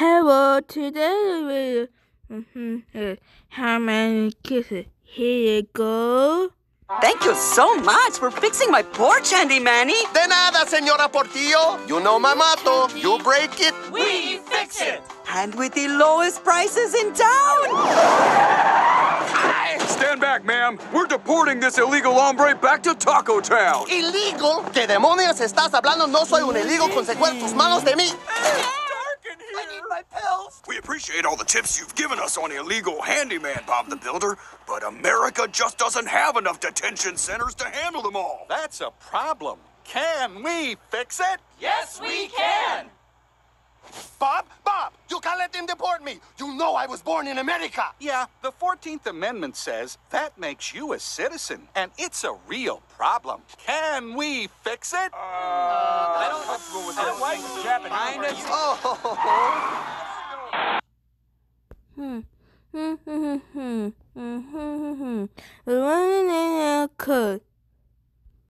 Hello, today we mm-hmm, eh, how many kisses? Here you go. Thank you so much for fixing my porch, Handy Manny. De nada, señora Portillo. You know my motto. You break it. We fix it! And with the lowest prices in town. Stand back, ma'am. We're deporting this illegal hombre back to Taco Town. Illegal. ¿Qué demonios estás hablando? No soy un illegal consecuencia tus manos de mí. Eh, I need my pills! We appreciate all the tips you've given us on illegal handyman, Bob the Builder, but America just doesn't have enough detention centers to handle them all. That's a problem. Can we fix it? Yes, we can! Bob, Bob, you can't let them deport me. You know I was born in America. Yeah, the 14th Amendment says that makes you a citizen, and it's a real problem. Can we fix it? I don't comfortable with this. like Japanese. Hmm. Hmm.